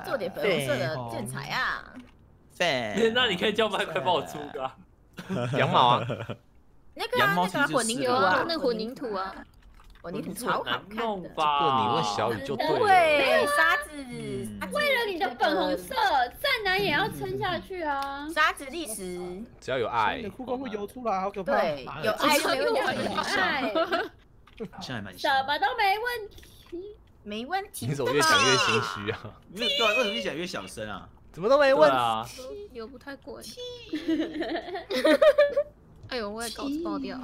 多做点粉红色的建材啊。对，那你可以叫麦块帮我出个 羊毛啊，那个啊，那个混凝土啊啊，，那混凝土啊，混凝土超好难看的。这个你问小雨就对了。对，沙子，嗯沙子为了你的粉红色，再难也要撑下去啊！沙子历史，只要有爱你的，裤光会游出来，好可怕。对，有爱就有题，爱，这还蛮什么都没问题。没问题。你怎么越讲越心虚啊？没有对啊，为什么越讲越小声啊？怎么都没对问。啊，流不太过。哎呦，我也稿子爆掉。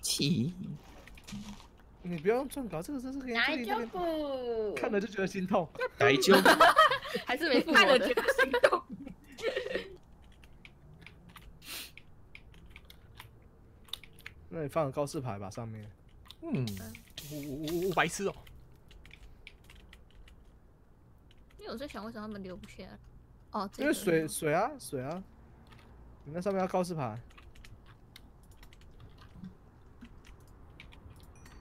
气，你不用撰稿，这个真是可以来就这个这个不看了就觉得心痛。来就 还是没付我的看了觉。得心痛。那你放个告示牌吧，上面。嗯，我我我白痴哦。因为我在想，为什么他们留不下来？哦，这因为水水啊水啊，你那上面要告示牌。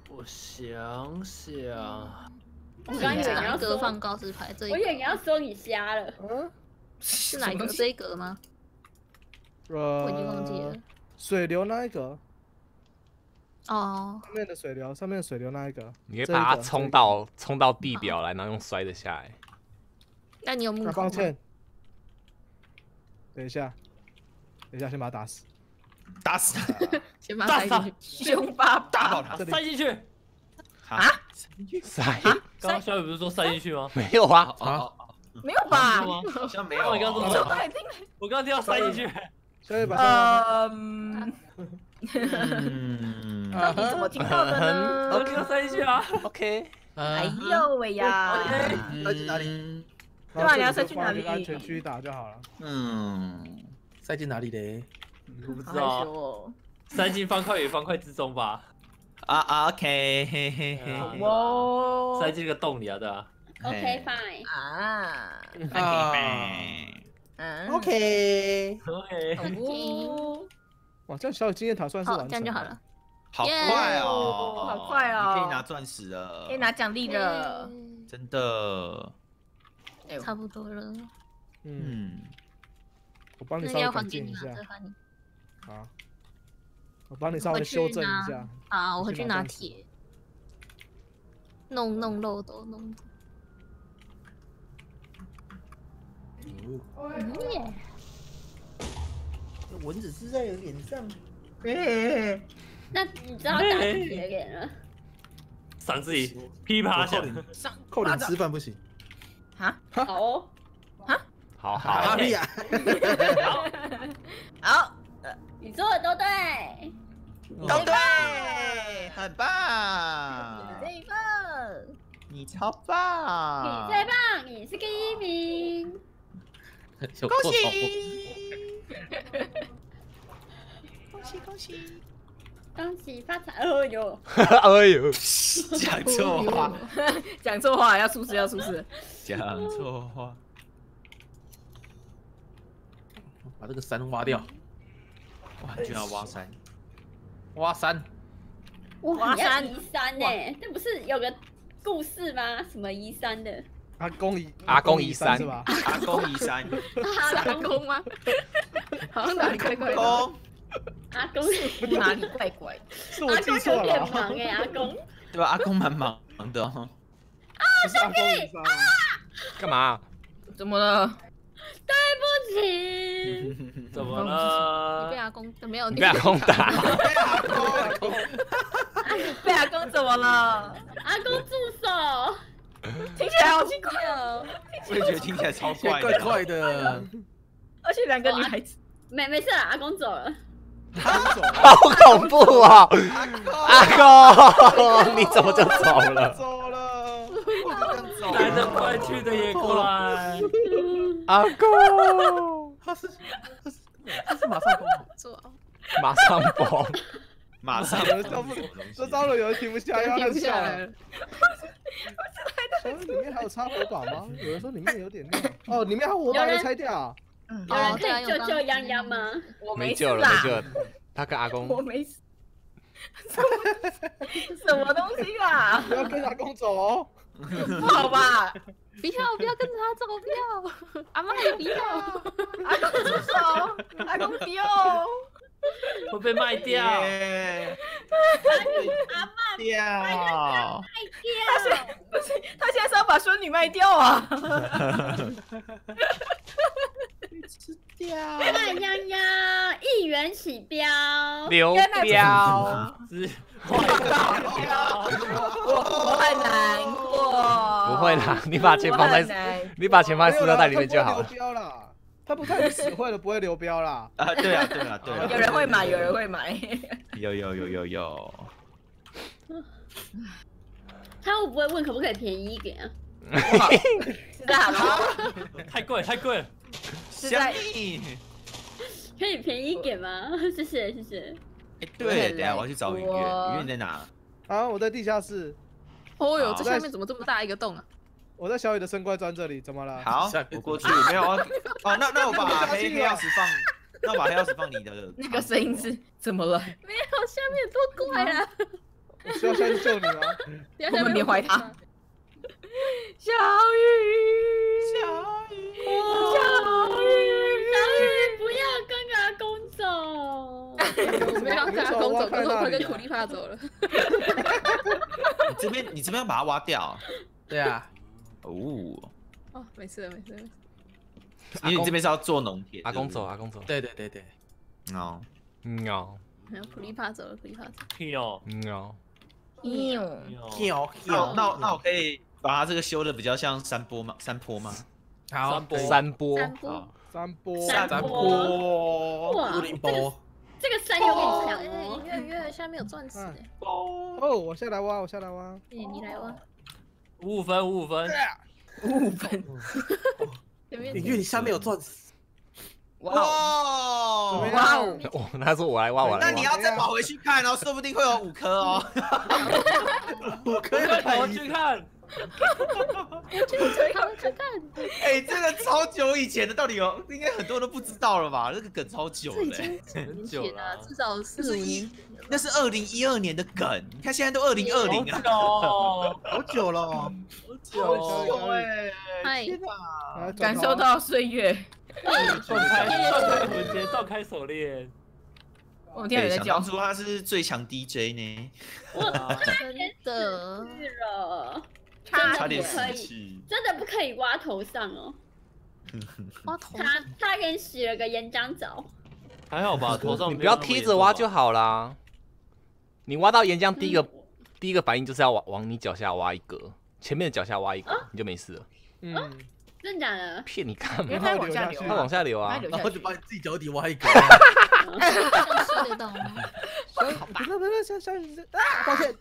我想想，我刚以为你哪要放告示牌？这一我以为你要说你瞎了。嗯，是哪一格？这一格吗？呃，我已经忘记了。水流那一格，哦，上面的水流，上面的水流那一个。你可以把它冲到冲到地表来，然后用摔的下来。那你有木那头吗？抱歉，等一下，等一下，先把他打死。打死他，先把打死他它塞进去。凶巴巴，打爆他塞进去。啊！塞刚刚小雨不是说塞进去吗？没有啊？哦哦哦，没有吧？好像没有我刚刚哦。说我刚刚刚听到塞进去。小雨把嗯，嗯，到底怎么听到的我呢？听到塞进去啊。OK，哎呦喂呀！塞进哪里？对吧你要塞去哪里安全区打就好了。嗯，塞进哪里嘞？我不知道。塞进方块与方块之中吧，啊啊，OK，嘿嘿嘿哇塞进这个洞里啊，对吧？OK fine，啊，啊嗯 OK，OK，哦，哇，这样小雨经验塔算是，完成这样就好了。。好快哦，好快哦。你可以拿钻石了，可以拿奖励了。真的，差不多了。嗯，嗯，我帮你稍微改？进一下。这还你。啊，我帮你稍微修正拿一下。啊，我回去拿铁，弄弄漏斗弄。嗯耶，蚊子是在脸上。哎，那你知道打自己的脸了？赏自己噼啪响。上扣脸吃饭不行。啊，好哦，好。哈 好，好，你做的都对。都对，很棒，你最棒，你超棒。你，最棒，你是第一名。恭喜，恭喜恭喜，恭喜发财！哦呦，哎呦，讲错话，讲错话要出事要出事。讲错话，把这个山挖掉，哇，你居然挖山，挖山。哇，华你要山移山呢？这不是有个故事吗？什么移山的？阿公移阿公移山是吧？阿公移山，阿公吗？好像哪里怪怪的。公，阿公，哪里怪怪的？是我记阿公有错了啊，点忙哎，阿公。对吧？阿公蛮忙的哦，不是阿公移山啊。干嘛？怎么了？对不起，怎么了你被？阿公没有？你被阿公打？被阿公怎么了？阿公住手！听起来好奇怪哦。我也觉得听起来超怪怪的，怪的，而且两个女孩子，没没事了，阿公走了。好恐怖啊！阿公，你怎么就走了？走了，来得快去的也快。阿公，他是他是他是马上公做马上崩。马上有人笑不，这招了有人停不下，要。不下来了。里面还有插火把吗？有人说里面有点亮。哦，里面还有火把有人没拆掉。嗯，有人可以救救有刚泱泱吗？我事没救了，没，救了。他跟阿公 我没事。什么东西啊？不要跟阿公走哦。不好吧？不要不要跟着他走，不要，阿妈也不要。阿公出手，阿公不要。会被卖掉。耶阿妈掉，掉，不是，他现在是要把孙女卖掉啊？爱泱泱一元起标，流标，是我我很难过。不会啦，你把钱放在，你把钱放在塑料袋里面就好了。他不太死会了，不会流标啦。啊，对啊，对啊，对啊，有人会买，有人会买。有有有有有，他会不会问可不可以便宜一点啊？是在好吗？太贵太贵了，是在。可以便宜一点吗？谢谢谢谢。哎，对，等下我要去找云月，云月你在哪？啊，我在地下室，哦哟，这下面怎么这么大一个洞啊？我在小雨的生怪砖这里，怎么了？好我过去，没有啊。哦，那那我把 黑黑钥匙放，那我把黑钥匙放你的。那个声音是怎么了？没有，下面多怪啊！我需要下去救你吗？我们缅怀他。小雨，小雨，小雨，小雨不要跟阿公走，我没让他公走，可是我跟苦力怕走了。你这边你这边要把它挖掉。对啊，哦，哦，没事了，没事了。因为你这边是要做农田。阿公走，阿公走。对对对对，哦，嗯哦，没有苦力怕走了，苦力怕走。哟嗯哦，哟，哟，跳那我那我可以把它这个修的比较像山坡吗？山坡吗？好山坡山坡，山坡，山坡坡。这个山有点哦，强哎哦。月月下面有钻石，哦，我下来挖，我下来挖。哎，你来挖。五五分五五分，五五分，前面领域你下面有钻石，哇哇怎么样哇哦！哦，他说我来挖，我来。那你要再跑回去看哦，说不定会有五颗哦。我可以快跑去看，他们去看，哎，这个超久以前的，到底有应该很多人都不知道了吧？这个梗超久这已了欸，经 几年久了。至少四五年。那是二零一二年的梗，你看现在都二零二零了，哦，好久了。好，久久久哎，感受。到岁月。断开断开魂结，断开手链，我们听到有在叫想当，初他是最强 DJ 呢，我真的。差点可以。真的不可以挖头上哦。挖头他他给你洗了个岩浆澡，还好吧，头上你不要踢着挖就好啦。你挖到岩浆，第一个第一个反应就是要往往你脚下挖一格，前面的脚下挖一格，你就没事了。嗯，真的假的？骗你干嘛？它往下流，它往下流啊然后就。把你自己脚底挖一个，像吃得到吗？不是不是，小小雨啊，抱歉，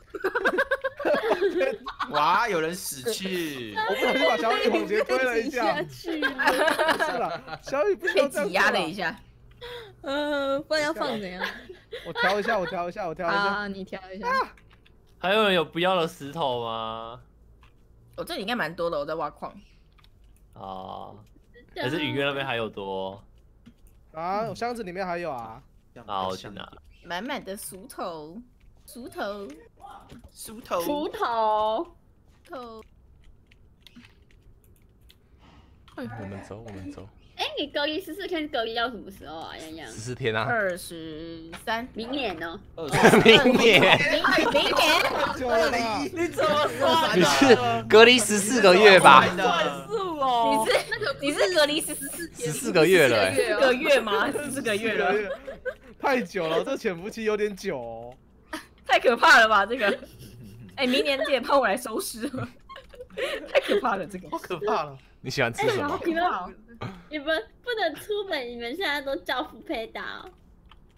哇，有人死去，我不小心把小雨往前推了一下。去不 是啦，小雨不需被挤压了一下。下，呃，不然要放怎样？我调一下，我调一下，我调一下。啊，你调一下。还有人有不要的石头吗？我这里应该蛮多的，我在挖矿。啊，还是云月那边还有多？啊，我箱子里面还有啊。好，我去拿。满满的熟头，熟头，熟头，熟头，头。我们走，我们走，哎，你隔离十四天隔离到什么时候啊？洋洋十，四天啊，二十三，明年呢？二明年明明年太久了啦，你怎么算你是隔离十四个月吧？算数哦你？是那个你是隔离十四十四个月了、欸，四个月吗？四个月了，太久了，这潜伏期有点久哦。太可怕了吧？这个，哎，明年记得帮我来收尸了，太可怕了，这个好可怕了。你喜欢吃什么？你们你们不能出门，你们现在都叫福佩达哦，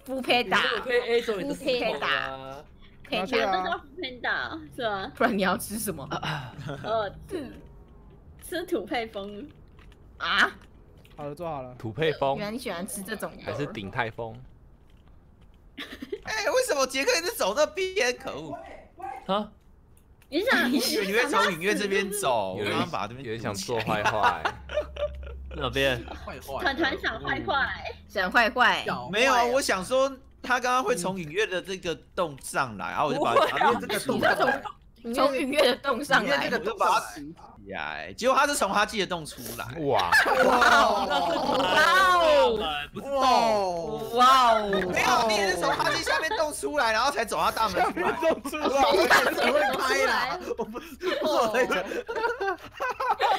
不配打，我可以 A 走你的不配打吗？配拿去啊打，大家都叫福佩达是吧？不然你要吃什么呃，吃土配风，啊？好了，做好了。土配风原来你喜欢吃这种的，还是鼎泰丰？哎，为什么杰克一直走那边？可恶！啊，你想你会从影月这边走，我有人刚刚把这边有人想做坏坏，那边？坏坏，团团想坏坏，想坏坏，没有啊，我想说他刚刚会从影月的这个洞上来，然后我就把不会啊它因为这个洞从从愉悦的洞上来里面那，个洞把它起来，结果他是从他自己的洞出来。哇，哇哦，不是哇哦，哇哦，没有，你也是从他自己下面洞出来，然后才走到大门出来。洞出来，怎么会拍啦？我不是我在讲，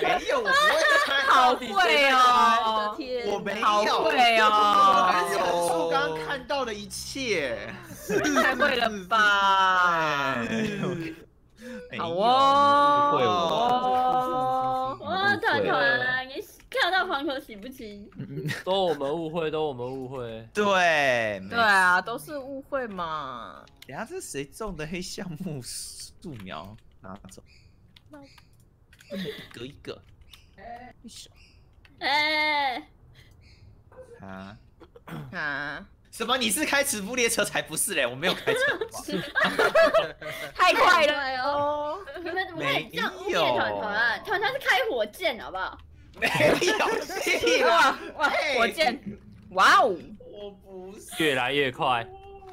没有，我不会开。好会哦，天我没好有，会我哦，还是陈述刚刚看到的一切。太会了吧？哎好没哦，误会我哦，哇，团团，你看到黄球洗不清，都我们误会，都我们误会。对，对啊，都是误会嘛。等下这是谁种的黑橡木树苗？拿走。一个一个。哎，啊？啊，什么？你是开磁浮列车才不是嘞？我没有开车。太快了对哦，哦！你们怎么可以这样团团？团团是开火箭，好不好？没有，哇哇，火箭，哇哦，我不是。越来越快，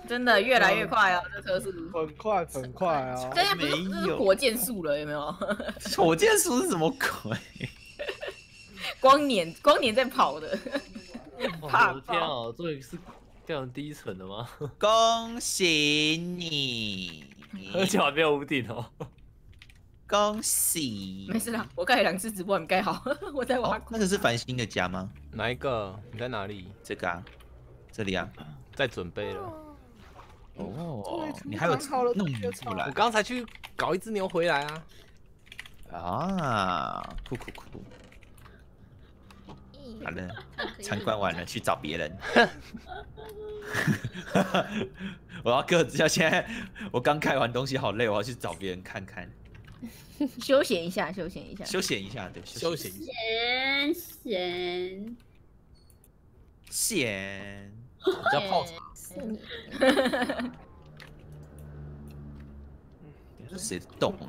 真的越来越快哦，这车是。很快很快啊！现在不是没有这是火箭速了，有没有？火箭速是什么鬼？光年光年在跑的，怕我的天啊，这里是掉成第一层的吗？恭喜你！而且还没有屋顶哦。恭喜！没事啦，我盖了两次直播还没盖好，我在挖哦，那个是繁星的家吗？哪一个？你在哪里？这个啊，这里啊。在准备了。哦你还有弄出来我刚才去搞一只牛回来啊。啊？酷酷酷！好了，参观完了，去找别人。我要各自要现在，我刚开完东西好累，我要去找别人看看，休闲一下，休闲一下。休闲一下，对，休闲一下。闲闲，闲。我叫泡茶，是 你这是谁的洞啊？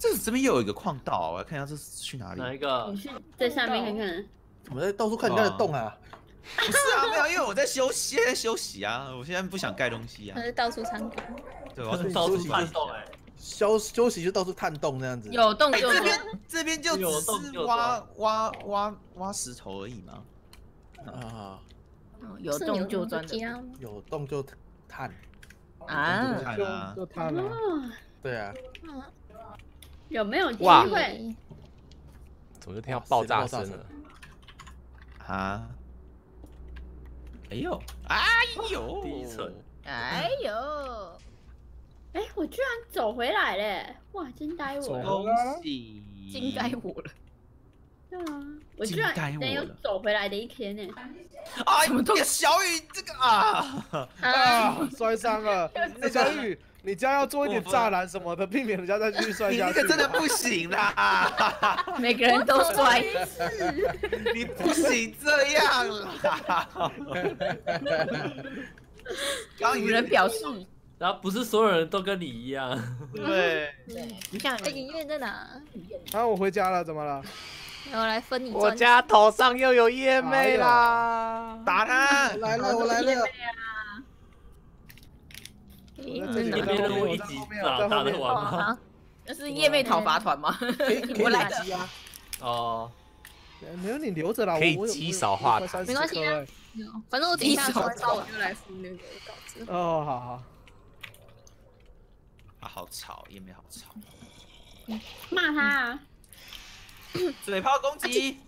这这边又有一个矿道，我要看一下这是去哪里。哪一个你？去在下面看看。怎么在到处看人家的洞啊？不是啊，没有，因为我在休息，现在休息啊，我现在不想盖东西啊他，是到处参观，对，我要到处休息翻动哎，休休息就到处探洞那样子。哎，有洞就这边这边就只是挖挖挖挖石头而已嘛。啊，有洞就钻。有洞就探。啊！就探啊，就探了。哦，对啊，有没有机哇会？怎么就听到爆炸声了？啊！哎呦，哎呦，第一层哎呦，哎，我居然走回来嘞！哇，惊呆我了！恭喜，惊呆我了！对啊，我居然惊呆我能有走回来的一天呢！啊！怎么东这个小雨，这个啊，啊，摔伤了！哎，小雨，你家要做一点栅栏什么的，避免人家再继续摔你下去。那个真的不行啦，每个人都摔，你不行这样啦。刚主人表示，然后不是所有人都跟你一样，对，你像哎，影院在哪？然后我回家了，怎么了？我来分你我家头上又有叶妹啦！打他我！来了，我来了。你别人我我一起打打得完吗？啊，那是叶妹讨伐团吗？可以 可以我来累积啊。哦，有你留着啦，可以我我有积少化我有快30没关系啊反正我等一下低手烧一烧，我就来敷那个稿子。哦，好好。啊，好吵，夜妹好吵，骂他啊！嘴炮攻击，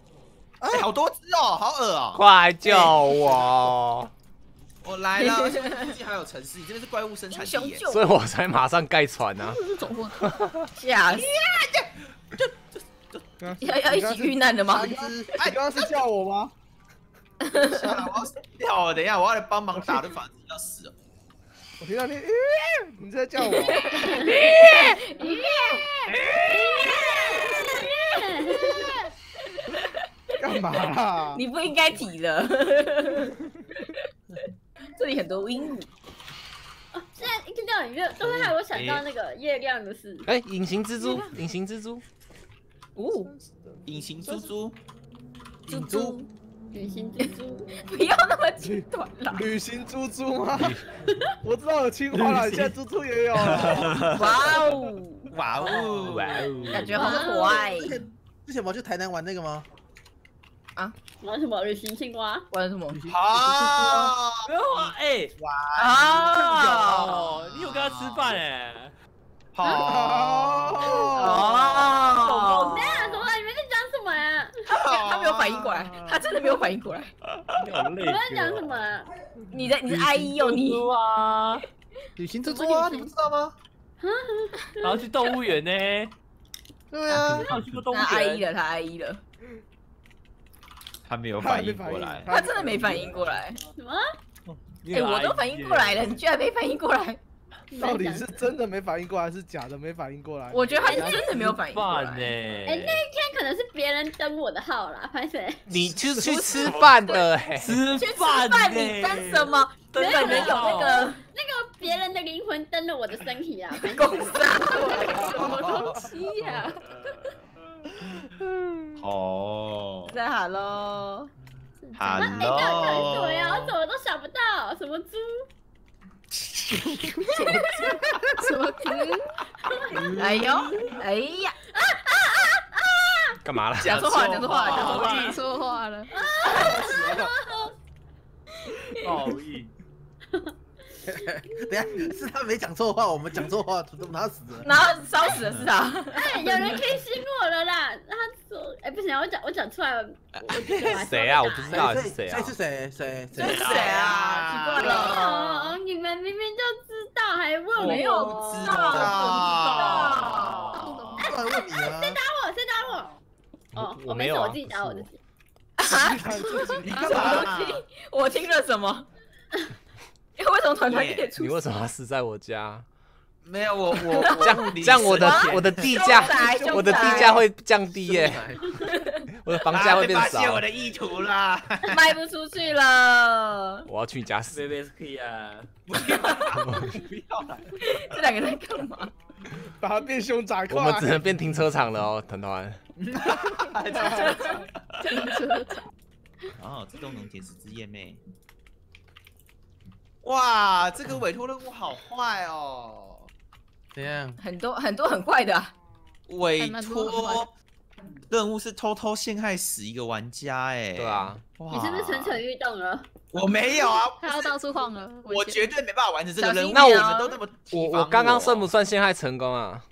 哎，好多只哦，好恶哦。快救我！我来了，而且附近还有城市，你这边是怪物生产地所以我才马上盖船啊！是走过吓死！刚要要一起遇难的吗？你刚刚是叫我吗？算了，我要死掉了，等一下我要来帮忙打，的法子要死了。我听到你，咦你在叫我？干嘛啦？你不应该提的。这里很多鹦鹉，现在一听到你就都会害我想到那个月亮的事。哎，隐形蜘蛛，隐形蜘蛛，哦，隐形蜘蛛，蜘蛛，旅行蜘蛛，不要那么极端啦！旅行蜘蛛吗？我知道有青蛙了，现在蜘蛛也有了。哇哦，哇哦，哇哦！感觉好可爱。之前之前我去台南玩那个吗？玩什么旅行青蛙？玩什么？好，没有啊，哎，啊！哦，你有跟他吃饭哎？好，哦！等一下，怎么了？你们在讲什么呀？他没有反应过来，他真的没有反应过来。你好累。你们在讲什么啊？你在你是 I E 哦你？啊？旅行猪猪啊，你不知道吗？然后去动物园呢？对啊，他有去过动物他 I E？了，他 I E 了，他没有反应过来，他真的没反应过来。什么？哎，我都反应过来了，你居然没反应过来？到底是真的没反应过来，还是假的没反应过来？我觉得他是真的没有反应过？来。哎，那一天可能是别人登我的号啦，拍谁？你去去吃饭的嘿，吃去吃饭你登什？么？登可能有那个那个别人的灵魂登了我的身体啊！拍 谁公司啊。什么东西呀？哦再好喽，哎，到底是什么呀？我怎么都想不到，什么猪？什么猪？哎呦，哎呀，干嘛了？讲错话，讲错话，讲错话。讲错话了。报应。等下是他没讲错话，我们讲错话，怎么他死了？然后烧死的是他，哎，有人可以醒我了啦！他说，哎，不行，我讲我讲出来了，我我 谁啊？我不知道是谁啊谁？是谁？谁谁？谁啊？奇怪了，哦，你们明明就知道，还问我？没有知知道，道，突然问你啊？打我，谁打我？哦，我没有啊我自己打我自己。你 什么东西？我听了什么？因为为什么团团可以出你？为什么要死在我家？没有我 我这样这样我的我的地价我的地价会降低耶，我的房价会变少发现。我的意图啦，卖不出去了，我要去你家死。B B K 啊，不要不要来，这两个在干嘛？把它变凶宅快！我们只能变停车场了哦，团团。停车场哦，自动农田十之夜妹。哇，这个委托任务好坏哦！怎样？很多很多很怪的啊，委托任务是偷偷陷害死一个玩家，哎，对啊，哇你是不是蠢蠢欲动了？我没有啊，他要到处晃了。我绝对没办法完成这个任务。小心点哦你们都那么我我刚刚算不算陷害成功啊？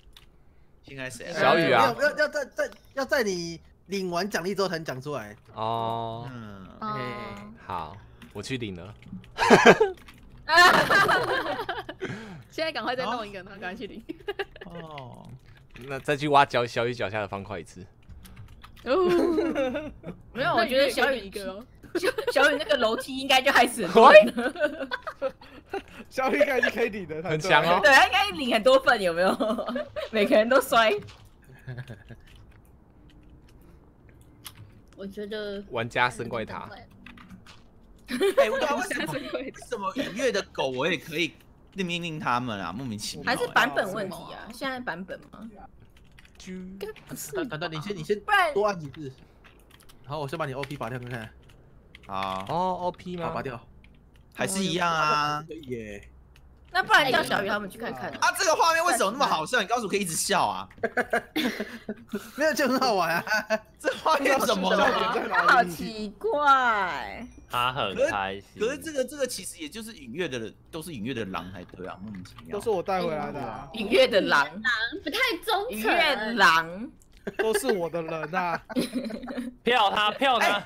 陷害谁？小雨啊没有要要在在要在你领完奖励之后才能讲出来。哦，嗯，哦好，我去领了。现在赶快再弄一个，然后赶快去领。哦，那再去挖脚小雨脚下的方块一次。哦，没有，我觉得小雨一个哦。小雨那个楼梯应该就害死了，小雨应该已经可以领的，很强哦对，他应该领很多份，有没有？每个人都摔，我觉得玩家生怪塔，哎，我不知道为什么为什么愉悦的狗我也可以命令他们啊，莫名其妙。还是版本问题啊？现在版本吗？团团团，你先你先多按几次，然后，我先把你 OP 拔掉看看，啊，哦，OP 吗？拔掉。还是一样啊。可以耶。那不然叫小鱼他们去看看啊。啊，这个画面为什么那么好笑？你告诉我可以一直笑啊？没有就很好玩啊。这画面怎么好？奇怪，他很开心。可是这个这个其实也就是影月的，都是影月的狼才对啊，莫名其妙。都是我带回来的啊，愉悦的狼，狼不太忠诚。影月狼，都是我的人啊！票 他票他，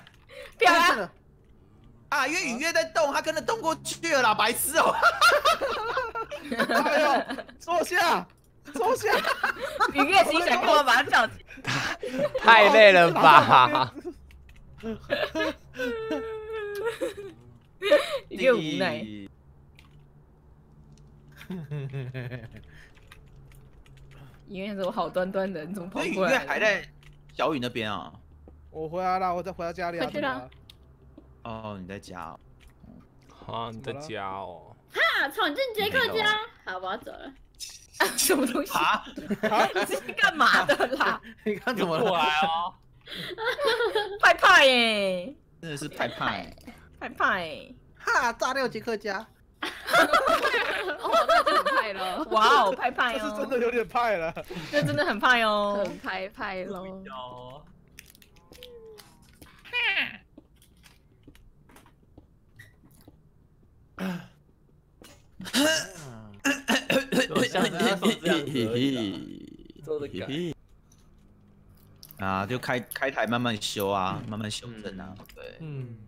漂亮，了，啊，因为雨月在动，他跟着动过去了啦，白痴哦！哎呦，坐下，坐下。雨月心想跟我把他叫起太累了吧？愉悦无奈。愉悦说：“我好端端的，你怎么跑过来？”约还在小雨那边啊？我回来了，我再回到家里啊。回去了怎么哦，你在家哦？啊，你在家哦？哈，闯进杰克家。好，我要走了。什么东西？啊？你这是干嘛的啦？你看怎么过？来哦。害怕耶！真的是派派。派派，哈，炸掉杰克家。哦，那就很派了，哇哦，派派这是真哦，的有点派了。这真的很派哦。很派派喽。哦，我像是他手这样子而已啦做的改。啊，就开开台慢慢修啊，慢慢修正啊，对，嗯，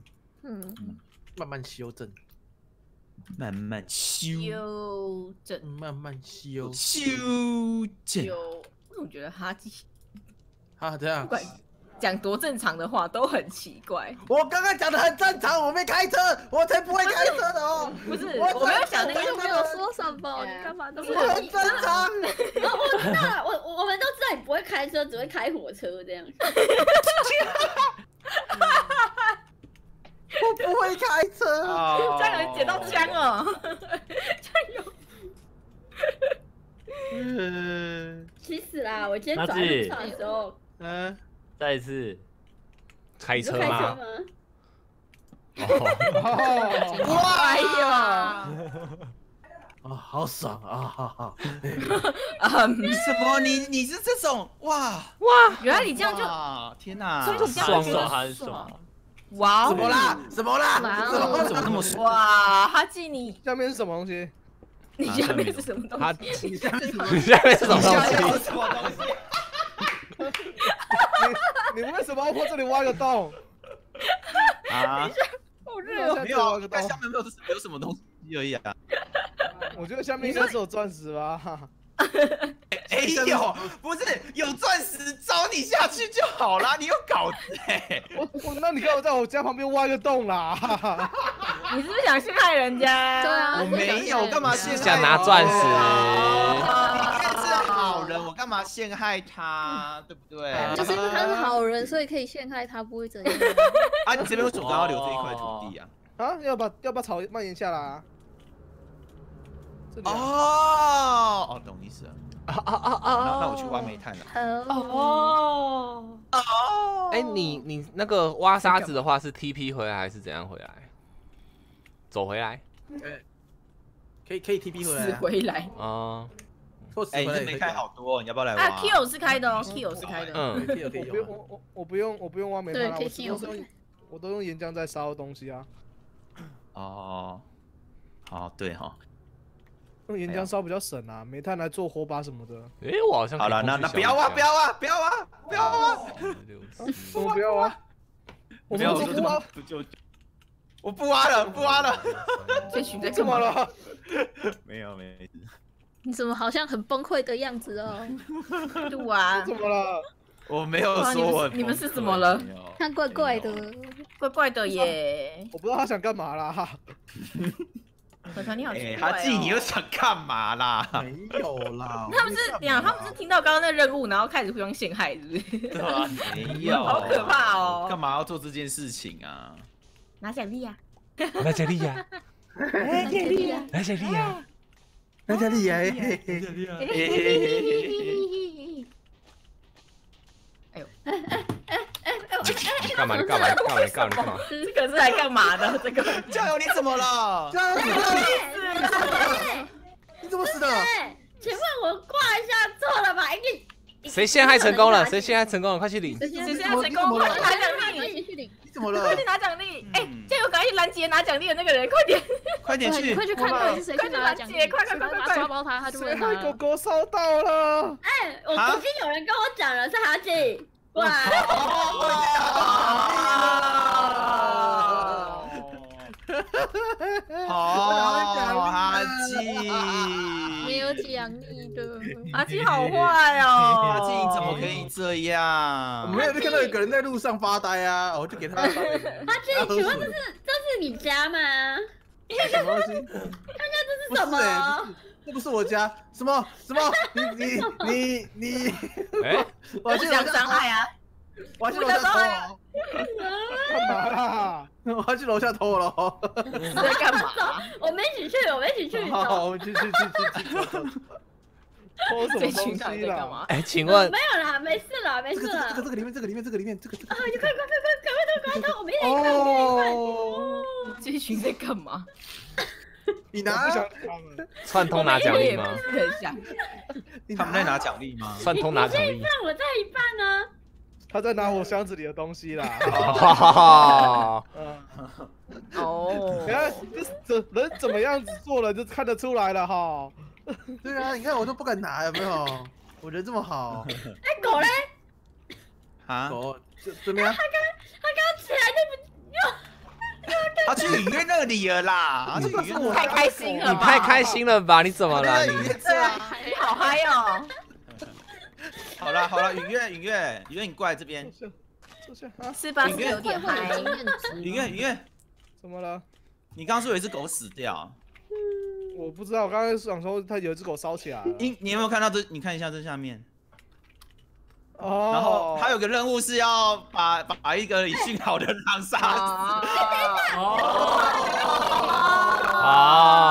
嗯，慢慢修正，慢慢修纠正慢慢修。修正。有，我总觉得哈基啊，这样不。管讲多正常的话都很奇怪。我刚刚讲的很正常，我没开车，我才不会开车的哦。不是，我我没有想那个我又没有说什么，你干嘛都不是是我很正常。我，我知道了，我我我们都知道你不会开车，只会开火车这样。我不会开车。哦这样有人捡到枪哦。嗯，其实啦，我今天那走在路自己上的时候，嗯，再一次，开车开车吗？哦，哇哎呀，啊，好爽啊！哈哈。啊，什么？你你是这种哇哇原来你这样就哇天哪！这样爽爽很爽。哇哦什么啦？怎么啦？怎么那么爽？哇，哈基你下面是什么东西？你下面是什么他东西？你下面什么？你下面是什么东西？你你为什么要往这里挖个洞？啊？好热哦。没有啊，看下面没有有什么东西而已啊。我觉得下面应该是有钻石吧。哎呦，不是有钻石招你下去就好啦，你有稿子哎。我我那你干嘛在我家旁边挖个洞啦？你是不是想陷害人家？对啊我没有，干嘛陷害？想拿钻石你看是好人，我干嘛陷害他？对不对？就是因为他是好人，所以可以陷害他，不会怎样。啊，你这边为什么刚好留这一块土地啊？啊，要把要把草蔓延下来啊！这里啊哦哦，懂意思了。啊啊啊啊！那那我去挖煤炭了。哦，哦哎，你你那个挖沙子的话是 TP 回来还是怎样回来？走回来可以可以 TP 回来死啊。回来啊？哎，或死回来也可以你这没开好多，你要不要来挖啊！Q 是开的哦，Q 是开的。嗯，可以可以用我我我不用我不用挖煤炭啊，对可以我只都用用我都用岩浆在烧东西啊，哦，哦，对哈。用岩浆烧比较省啊，煤炭来做火把什么的。哎，我好像好了，那那不要挖，不要挖，不要挖，不要挖。我们不要挖，我不挖，不就 我不挖了，不挖了。这群在怎干嘛？么了？没有没事。你怎么好像很崩溃的样子哦？对啊，怎么了？我没有哇你们说你们是怎么了没有他怪怪的。怪怪的耶。我不知道他想干嘛啦。可可你好奇哎，怪哦哈记，你又想干嘛啦？没有啦。他们是这样，他们是听到刚刚那任务，然后开始互相陷害，是不是？对啊？没有，好可怕哦干嘛要做这件事情啊？拿奖励呀！拿奖励呀，那这里啊拿奖励呀！那家厉害。嘿嘿嘿嘿嘿你干嘛？你干嘛？你干嘛？你干嘛？你干嘛？这个是来干嘛的？这个 酱油，你怎么了？这样子，哎你怎么死的？哎，请问我挂一下错了吧？一定谁陷害成功了？谁陷害成功了？快去领！谁陷害成功？快去拿奖励！去领，你怎么了快？去拿奖励！哎嗯，加油，赶快去拦截拿奖励的那个人，快点！快点去快快！去看到底是谁去拿奖励，快快快快快他抓包他，他就会拿谁害狗狗烧到了？哎，我啊已经有人跟我讲了，是哈记。哇，好，哈没有记，奖励的。阿基好坏哦！阿基，你怎么可以这样我样？没有看到有个人在路上发呆啊，我就给他。阿基，请问这是这是你家吗？什么东西？这是什么？这不是我家，什么什么？你你你你，哎，我要去楼想伤下，害啊！我要去楼下偷了，干嘛啦？我要去楼下偷了。你在干嘛？我们一起去，我们一起去。好，走我们去去去去。偷什这么东西啦？在干嘛？哎，请问没有啦，没事啦，没这个这。个这个里面这个里面这个里面这个这个。啊，你快快快快，赶快拜托，我们一人一半，我们一人一半。哦，这一群在干嘛？你拿我不想他们。串通拿奖励吗？他们在拿奖励吗？串通拿奖励。那我在一半呢。他在拿我箱子里的东西啦。哈哈哈！嗯，哦你，看这怎人怎么样子做了就看得出来了哈。对啊，你看我都不敢拿，有没有？我人这么好，哎，狗嘞？啊，狗这怎么样？他刚他刚起来就不他去影院那里了啦，他去影院我太开心了吧？你太开心了吧？你怎么了？你好嗨哦！好了好了，影院影院影院，你过来这边，坐下啊，是吧？是有点嗨。影院影院，怎么了？你刚刚说有一只狗死掉，我不知道，我刚才想说他有一只狗烧起来了。你你有没有看到这？你看一下这下面，哦，然后他有个任务是要把把把一个已训好的狼杀死。哦，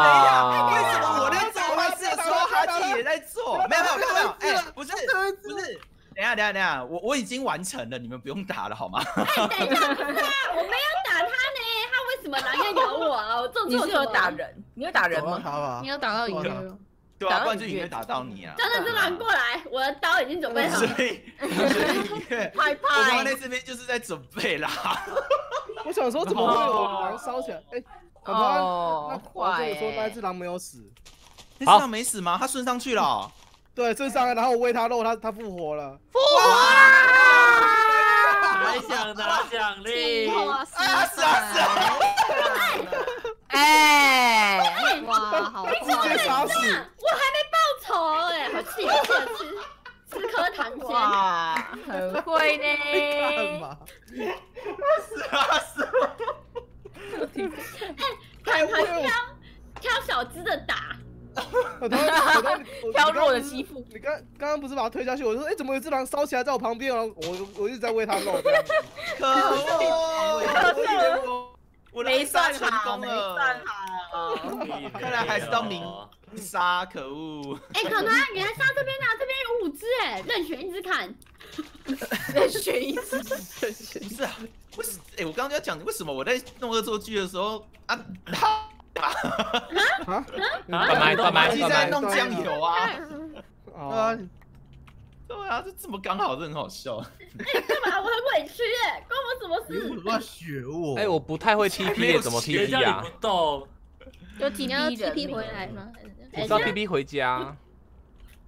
等一下，啊！为什么我在做坏事的时候，哈基也在做？没有没有没有没有，哎，不是不是，等一下等一下等一下，我我已经完成了，你们不用打了好吗？等一下，我没有打他呢，他为什么狼要咬我啊？我做你是有打人？你有打人吗？好啊你，有打到影院吗？对啊，不然就影院打到你啊。真的是狼过来，我的刀已经准备好了。以所以影院，拍我刚刚拍在。这边就是在准备啦。我想说怎么会有狼烧起来？哎，很多哦那黄坏队说那欸只狼没有死，那只狼没死吗？他顺上去了哦。对，顺上来，然后我喂它肉，它它复活了。复活还想拿奖励？哇 啊是啊是啊。哎，哇，好直接杀死，我还没报仇哎，好气，好气，好气！吃颗糖先。哇，很会干呢。嘛？是啊是啊。糖糖挑挑小只的打，很多很多挑弱的欺负。你刚刚刚不是把它推下去？我说，哎，怎么有只狼烧起来在我旁边？然后我我一直在喂它肉，可恶！我没杀算好，成功没算了，好。看来还是到明杀，可恶！哎，可能你来杀这边啊，这边有五只哎，任选一只看。任选一只。不是啊，为什？哎，我刚刚就要讲为什么我在弄恶作剧的时候啊，他啊？断麦断麦一直断麦！在弄酱油啊。对啊哦，，对啊，这这么刚好，这很好笑。哎干嘛？我很委屈哎，关我什么事？么要学我？哎，我不太会 TP，怎么 TP 啊？不动，就 TP 人 TP 回来吗？我知道 TP 回家。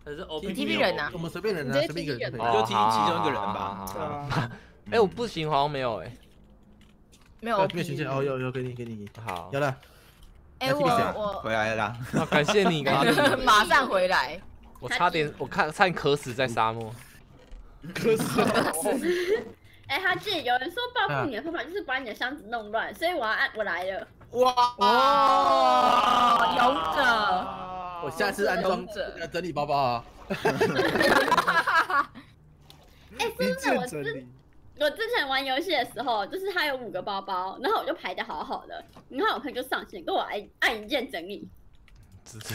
还是 O P P 人啊我们随便人啊，直接随便一个人就可以哦就踢其中一个人吧哎，我不行，好像没有哎。没有没有权限哦，有有给你给你，好有，了，哎，那 TP 谁啊我回来了啦，啊感谢你，感谢你。马上回来。我差点，我看差点渴死在沙漠。渴死 哎，哈记，有人说报复你的方法就是把你的箱子弄乱，所以我要按我来了。哇哦，勇者。我下次安装勇者呃整理包包啊。哎，真的，我之。我之前玩游戏的时候，就是它有五个包包，然后我就排的好好的，然后我朋友就上线跟我按按一键整理。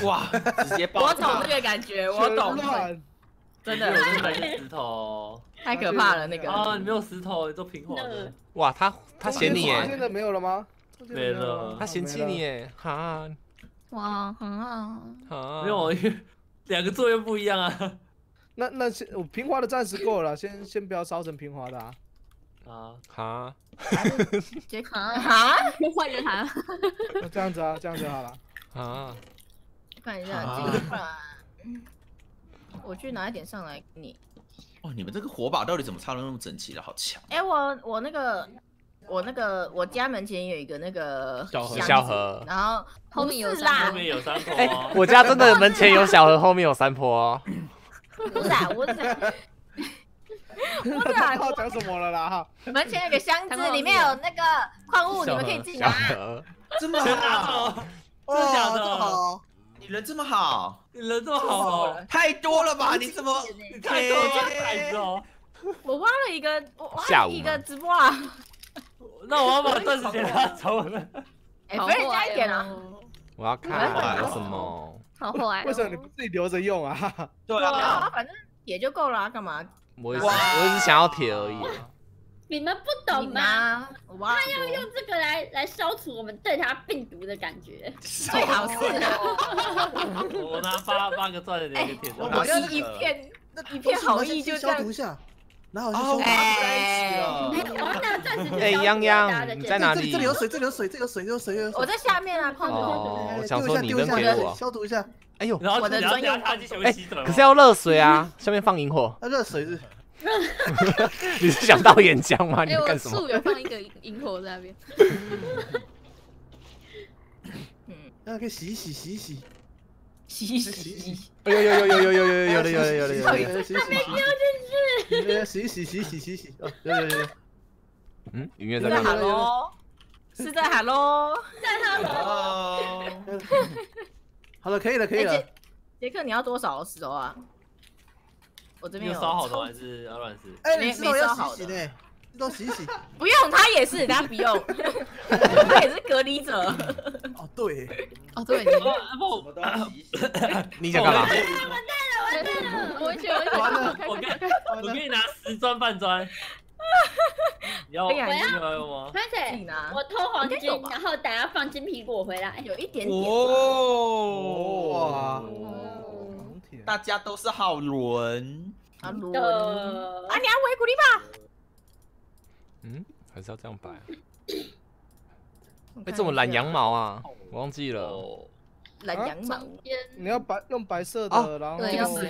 哇，直接爆我懂炸这！个感觉，我懂，乱，真的你买个石头。太可怕了那啊，个。你没有石头，你做平滑的。哇，他他嫌你耶，现在没有了吗？没了他嫌弃你耶，哈哇，很好。好。没有，两个作用不一样啊。那那先我平滑的暂时够了，先先不要烧成平滑的啊。啊，哈，杰克啊哈，换人还那这样子啊，这样就好了。哈，看一下啊这个我去拿一点上来给你。哇，你们这个火把到底怎么插的那么整齐的？好强！哎，我我那个我那个我家门前有一个那个小河小盒然后后面有不是三啦后，面有三头哎哦，。我家真的门前有小河，后面有山坡哦。不是啊，我是不是啊，要讲什么了啦？门前有个箱子，里面有那个矿物，你们可以自己小拿。河，这么全拿好，走，真的假哇这么的？好，你人这么好，你人这么好哦，太多了吧？你怎么？你太多了，太多。我挖了一个，我挖了一个直播啊。那我要把钻石给他走了。哎，分人家一点啊。哦，我要看有什么。好坏哦。为什么你不自己留着用啊？对啊，啊，反正铁就够了啊，干嘛？我也是我只是想要铁而已。你们不懂吗？他要用这个来来消除我们对他病毒的感觉。最好是 啊，我拿八八个钻的那个铁钻，我拿这个一片那一片好意就这样消毒一下，然后哦，就消毒。我们在一起了。我要拿钻石去哎，消泱泱，你在哪里这里？有水，这里有水，这里有水，这里有水，这里有水。我在下面啊，胖子。哦，我想丢一下，说你丢一下，扔给我，消毒一下。哎呦，然后我的专用他就全部哎。可是要热水啊，下面放萤火，那热水是 你是想到岩浆吗？你干什么？树有放一个萤火在那边，那可以洗一洗，洗一洗，洗洗洗一洗。哎呦呦呦呦呦呦呦呦有的有的有的有的有的。洗一洗，洗一洗，洗一洗，洗一洗，洗一洗。哦，有有有。嗯，音乐是在在干嘛？喊喽，是在喊喽。哦，好了，可以了，可以了哎杰。杰克，你要多少石头啊？我这你边有有烧好的超还是要乱吃？哎，没你知道要没烧好洗洗呢，这都洗洗。不用，他也是，他不用，他也是隔离者。哦，对，哦对，不你不，都要洗一洗。你想干嘛？我去我去，完了我给我给你拿十砖半砖。你要我要用吗？拍自己姐，拿，我偷黄金然后等下放金苹果回来。有一点点。哦，大家都是好人。阿，伦的啊，你要维古力吧？嗯，还是要这样摆。哎，这么染羊毛啊？我忘记了。哦，蓝羊毛，你要白用白色哦的，然后对要白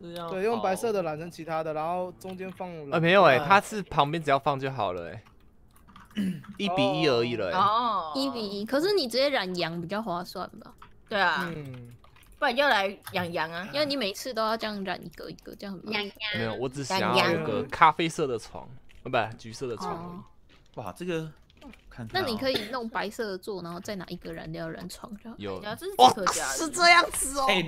这样对用白色的染成其他的，然后中间放呃，没有哎，蓝它是旁边只要放就好了哎，一比一而已了哎。哦，一比一，可是你直接染羊比较划算吧？对啊，嗯，不然要来养羊啊。因为你每次都要这样染一个一个，这样很麻娘烦。娘，没有，我只想羊要有个咖啡色的床，啊，不，橘色的床而已。哦，哇，这个看看那哦你可以弄白色的做，然后再拿一个染料染床就好。有然后这是是这样子哦。哎，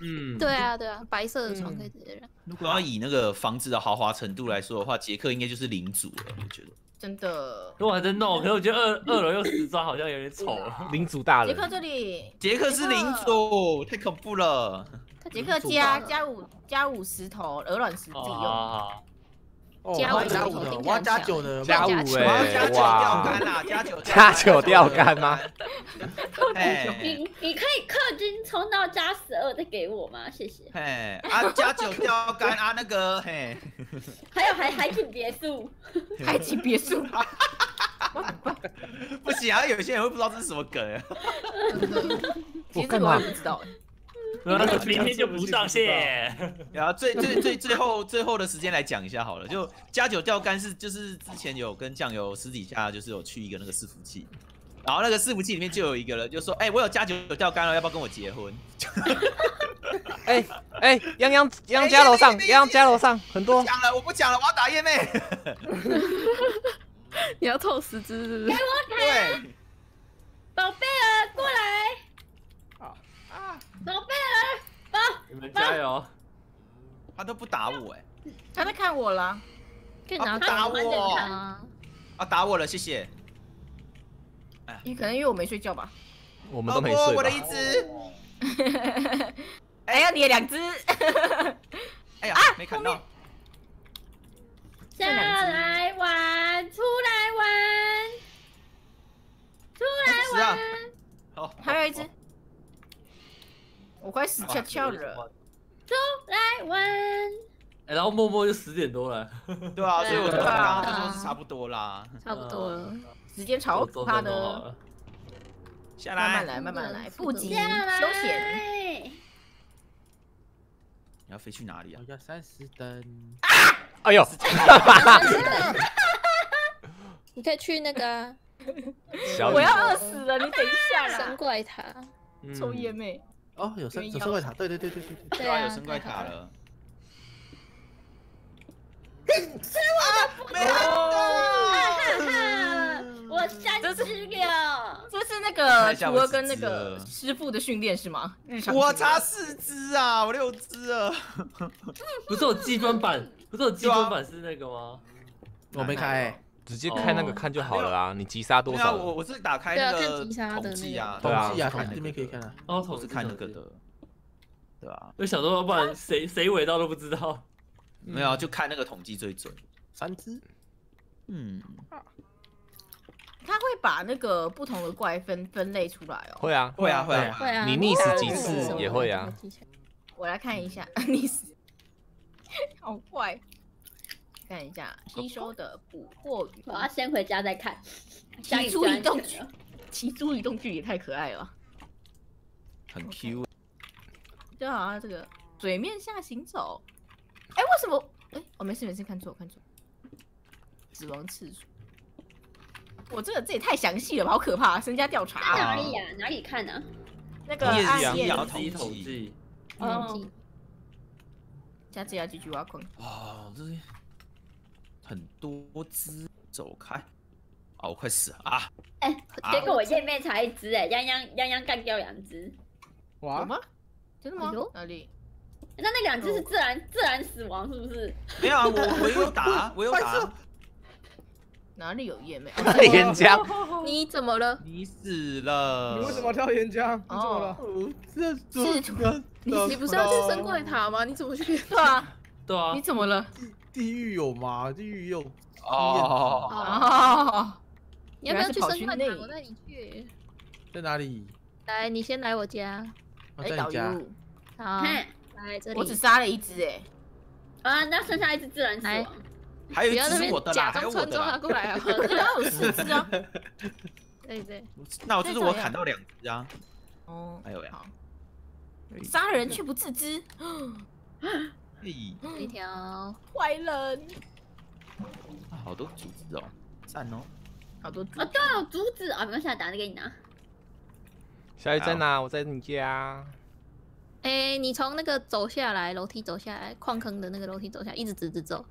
嗯，对啊对啊，白色的床可以直接染。如果要以那个房子的豪华程度来说的话，杰克应该就是领主了，我觉得。真的。如果还在弄，可是我觉得二二楼用石砖好像有点丑。领主大人，杰克这里，杰克是领主，太恐怖了。杰克加加五加五石头，鹅卵石自己用。加五我要加五的，我要加九的，加五加九我要哎加九钓哇竿！啦，加九加酒钓竿吗？哎 你你可以氪金冲到加十二再给我吗？谢谢。嘿啊，加九钓竿啊，那个嘿，还有海海景别墅，海景别墅，不行啊，有些人会不知道这是什么梗啊。其实这个我也不知道。那个明天就不上线。然后最最最最后 最后的时间来讲一下好了，就加酒钓竿是就是之前有跟酱油私底下就是有去一个那个伺服器，然后那个伺服器里面就有一个人就说，哎、我有加酒钓竿了，要不要跟我结婚？哎哎，泱泱泱泱家楼上，泱泱家楼上很多。讲了，我不讲了，我要打夜妹。你要凑十只是不是？对，宝贝儿过来。啊，宝贝儿，宝，你们加油！他都不打我哎、他在看我了，可以拿啊打我啊！啊打我了，谢谢。哎，你可能因为我没睡觉吧。我们都没，睡我的一？只，哎呀，你的两只，哎呀，没看到。下来玩，出来玩，出来是啊玩。，好，还有一只，我快死翘翘了。出来玩，哎然后默默就十点多了，对啊，所以我对刚啊刚就说是差不多啦。差不多了。时间超可怕的，了。下来，慢慢来，慢慢来，不急。休闲。你要飞去哪里啊我？要三十灯。哎呦，你可以去那个啊我要饿死了，你等一下神啦！怪塔，嗯抽烟妹，哦，有生因为要有升怪塔，对对对对对对。对啊，有生怪塔太好了。了。哈哈，我三只了。这是那个一下我几徒儿跟那个师傅的训练是吗？日常我差四只啊，我六只啊。不是有积分板，不是有积分板是那个吗？我没开欸，直接开那个看就好了啊！你击杀多对啊，少人？我我是打开那个统计啊，统计啊，看那统计这边可以看啊。哦，我是看那个的，对啊，我想说，不然谁谁尾到都不知道。没有啊就看那个统计最准。三只，嗯，他会把那个不同的怪分分类出来哦。会啊，会啊会啊，会啊，你溺死几次也会啊我来看一下，你死，好怪。看一下吸收的捕获鱼我，要先回家再看。家里起初最安移动距全了，起初移动距离也太可爱了。很 Q。就好像这个水面下行走。哎，为什么？哎，我没事没事，看错看错。死亡次数，我这个这也太详细了吧，好可怕！身家调查在啊，哪里呀？哪里看呢？那个夜视暗夜啊要统统计计，哦记下次要继续挖矿。哇，这是很多只，走开！啊，我快死了啊！哎，啊结果我页面才一只哎，泱泱泱泱干掉两只，有哇，吗？真的吗哎？哪里？那那两只是自然自然死亡是不是？没有啊，我我有打，我有打。哪里有叶妹？在 岩浆，你怎么了？你死了。你为什么跳岩浆？你怎么了？哦这是你你不是要去升怪塔吗？你怎么去？对啊，对啊你，怎么了？地狱有吗？地狱有哦，哦，你要不要去升怪塔？我带你去。在哪里？来，你先来我家。哎，我在你家。好，哼来这里。我只杀了一只哎，啊，那剩下一只自然死。还有一只是我的啦，假还有装村庄啊，我的啦。过来啊！然后有四只啊。对对，那我就是我砍到两只啊。哦，还有呀好，杀人却不自知，一条。坏人，好多竹子哦，赞哦。好多猪啊，对竹子啊，没关系，打的给你拿。小雨在哪？我在你家。哎，你从那个走下来，楼梯走下来，矿坑的那个楼梯走下来，一直直直走。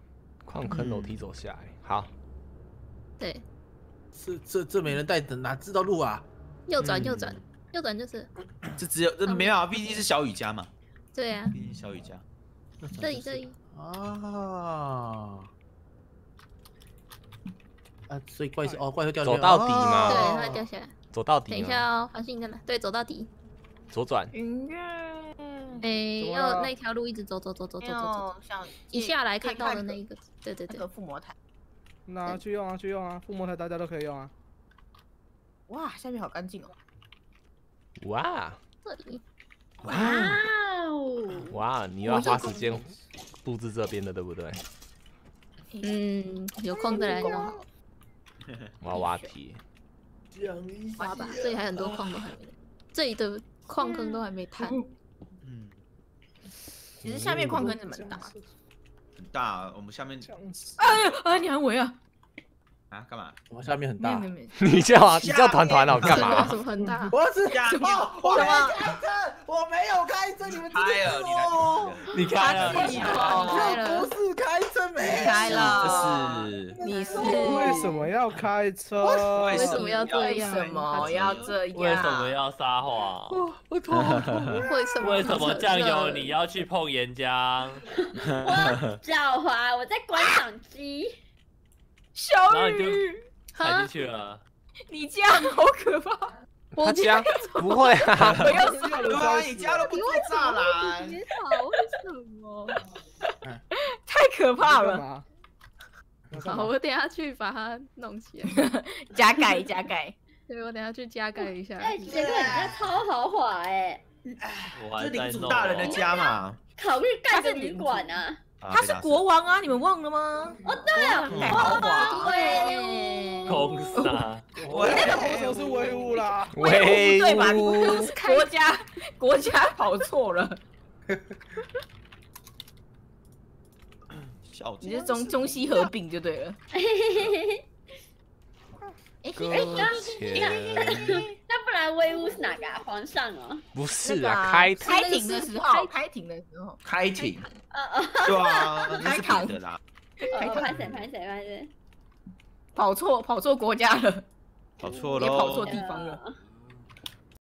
矿坑楼梯走下来，好，对，这这这没人带的，哪知道路啊？右转右嗯转右转就是。这只有这没办法，毕竟是小雨家嘛，对啊，毕竟是小雨家。这里这里。啊。啊，所以怪兽哦，怪兽掉下来走到底啊吗对，它哦会掉下来。走到底。等一下，哦，黄信在哪？对，走到底。左转。云月，哎，要那条路一直走走走走走走走。像一下来看到的那一个，对对对那个，附魔台，拿去用啊，去用啊，附魔台大家都可以用啊。哇，下面好干净哦。哇这里。哇哦！哇，你要花时间布置这边的，对不对？嗯，有空再来弄。我要挖铁。挖吧，这里还很多矿都还没，这里的矿坑都还没探。嗯，其实下面矿坑怎么大。很大，我们下面哎呀，哎，你喊我呀？啊干嘛？我下面很大。你叫啊？你叫团团哦？干嘛什？么很大？我是下面。哦，我没开车，我没有开车，你们开了，你开了，你开了。这不是。开车没开了，这是。你是。为什么要开车？为为什么要这为样？什么要这样？为什么要撒谎？我头好痛。为什么？为什么酱油你要去碰岩浆？我狡猾，我在观赏机。小雨，踩进？去了。你这样好可怕！我他家 不会啊，我要死对啊，你家都不会栅栏，别吵，为什么？太可怕了！好，我等下去把它弄起来。加盖加盖，对，我等下去加盖一下。哎，结果你家超豪华哎，我还这领主大人的家嘛。考虑盖个旅馆啊。他是国王啊，你们忘了吗？哦，对啊，盖豪华，对，公杀，我我手是威武啦。威武对吧？武你国家国家跑错了，小你是中中西合并就对了。搁浅，那不然威武是哪个啊？皇上哦。不是啊，开开庭的时候，开庭的时候，开庭，呃呃，对啊，那是开堂平的啦，呃拍谁拍谁拍谁。跑错跑错国家了，跑错也跑错喽。地方了。呃